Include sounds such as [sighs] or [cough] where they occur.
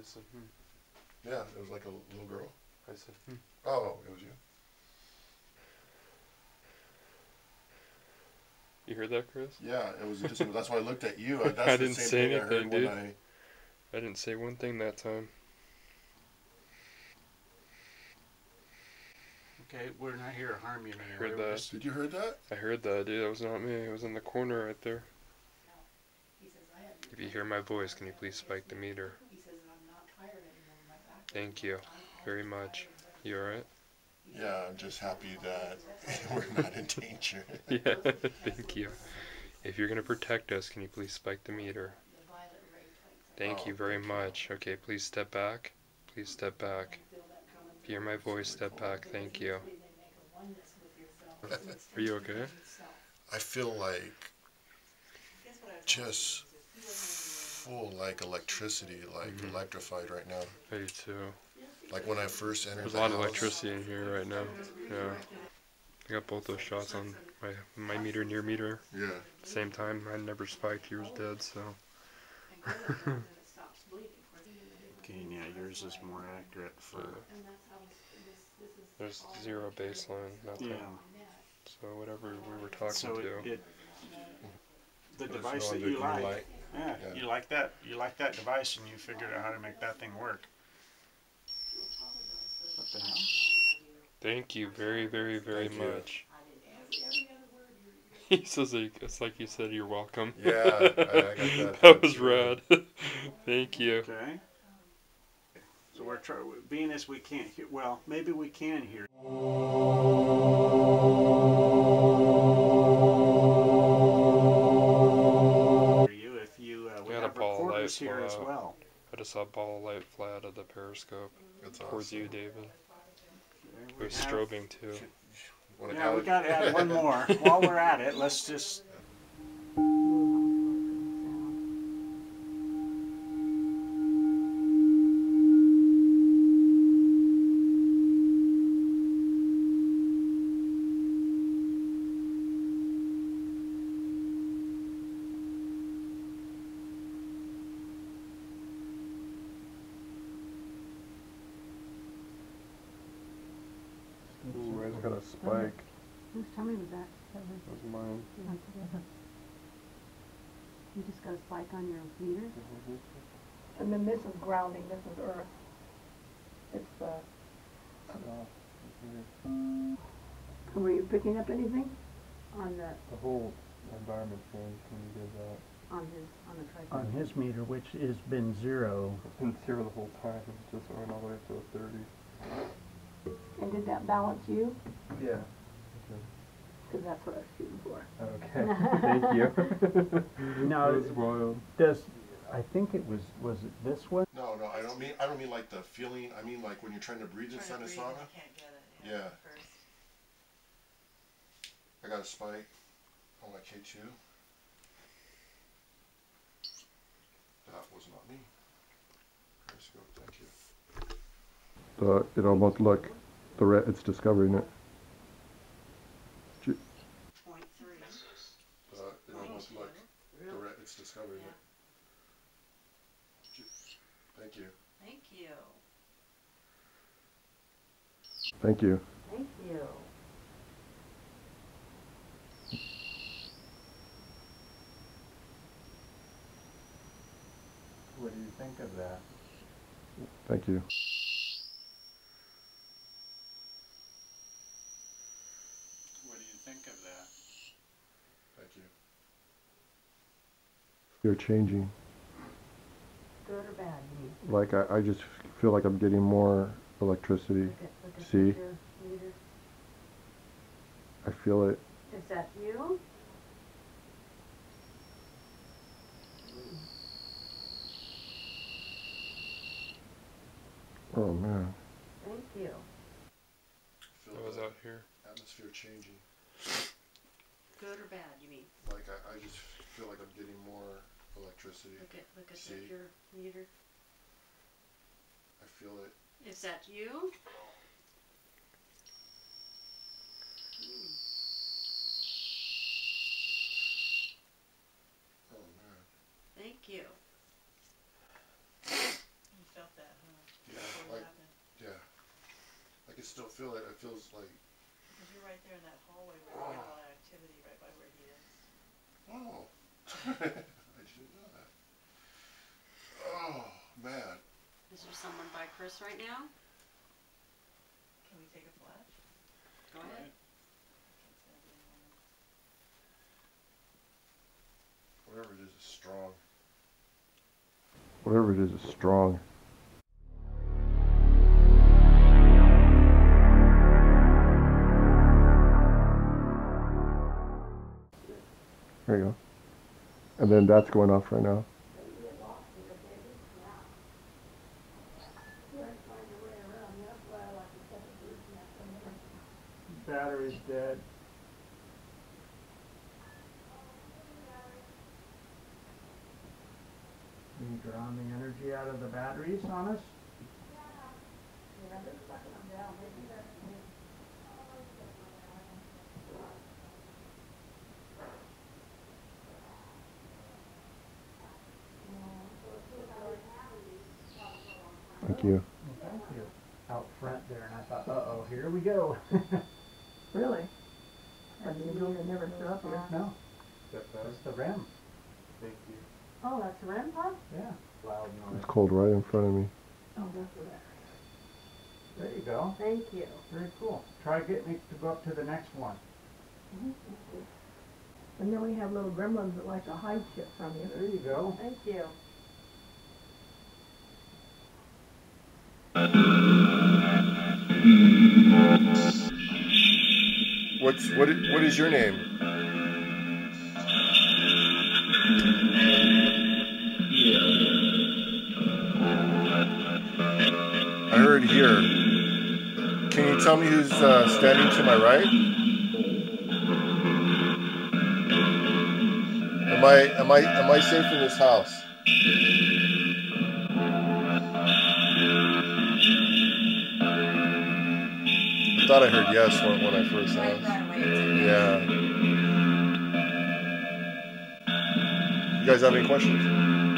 I said, hmm. Yeah, it was like a little girl. I said, hmm. Oh, it was you. You heard that, Chris? Yeah, it was just. that's why I looked at you. [laughs] That's I didn't same say thing I heard anything, when dude. I. I didn't say one thing that time. Okay, we're not here to harm you. I heard that. just- Did you heard that? I heard that, dude. That was not me. It was in the corner right there. If you hear my voice, can you please spike the meter? Thank you very much. You alright? Yeah, I'm just happy that [laughs] we're not in danger. [laughs] Yeah, thank you. If you're gonna protect us, can you please spike the meter? Thank oh, you Oh, very thank you. much. Okay, please step back. Please step back. If you hear my voice, step back. Thank you. [laughs] Are you okay? I feel like just full like electricity, like Mhm. electrified right now. I do too. Like when I first entered There's a the lot of electricity in here right now. Yeah. I got both those shots on my my meter near meter Yeah. same time. I never spiked. Yours dead. so. [laughs] Okay, yeah, yours is more accurate for. There's zero baseline, nothing. Yeah. So whatever we were talking So to. it, it the But device that you green like, yeah, Yeah. you like that. You like that device, and you figured out how to make that thing work. What the hell? Thank you very, very, very Thank you. much. [laughs] He says like, it's like you said you're welcome. Yeah, I- I got [laughs] that. that was That's rad. [laughs] Thank you. Okay. So we're trying, being as we can't hear. Well, maybe we can hear. Uh, ball of recorders here as well. I just saw a ball of light fly out of the periscope That's towards awesome. you, David. We're strobing too. Yeah, we got to add one more. [laughs] While we're at it, let's just. Ooh, it's got a spike. Whose tummy was that? That was- That was mine. You just got a spike on your meter? Mm-hmm. And then this is grounding, this is earth. It's uh, mm-hmm. the, Were you picking up anything? On the, The whole environment changed when you did that. on his, on the tripod? on his meter, which has been zero. It's been zero the whole time. It just went all the way up to a 30. And did that balance you? Yeah. Because that's what I was shooting for. Okay. [laughs] Thank you. No, that was wild. Does, I think it was, was it this one? No, no, I don't mean I don't mean like the feeling. I mean like when you're trying to breathe inside a sauna. Yeah. I got a spike on my K two. That was not me. Let's go. Thank The, it almost look, the re- it's discovering it. Point three. Uh, it almost. The it's discovering it. Thank you. Thank you. Thank you. Thank you. What do you think of that? Thank you. What do you think of that? Thank you. You're changing. Good or bad, you? Like I, I just feel like I'm getting more electricity. Look at, look at See? meter. I feel it. Is that you? Oh man. Thank you. Feel That was out here. atmosphere changing. Good or bad, you mean? Like, I, I just feel like I'm getting more electricity. Look at, look at See? your meter. I feel it. Is that you? Hmm. Oh, man. Thank you. You felt that, huh? Yeah, yeah. I can still feel it. It feels like... Because you're right there in that hallway where oh. [sighs] get a lot of activity right by where he is. oh, [laughs] I didn't know that. Oh man, Is there someone by Chris right now? Can we take a flash? Go ahead. whatever it is is strong. Whatever it is is strong. And then that's going off right now. Battery's dead. You drawing the energy out of the batteries on us? Thank you. Well, thank you. Out front there, and I thought, uh-oh, here we go. [laughs] Really? I mean, you don't never show up here. No, that's the REM. Thank you. Oh, that's the REM pod? Yeah. Loud noise. It's cold right in front of me. Oh, that's the battery. There you go. Thank you. Very cool. Try getting it to go up to the next one. Mm-hmm, and then we have little gremlins that like to hide shit from you. There you go. Thank you. What's what? What is your name? I heard here. Can you tell me who's uh, standing to my right? Am I am I am I safe in this house? Thought I heard yes when, when I first asked. Yeah. You guys have any questions?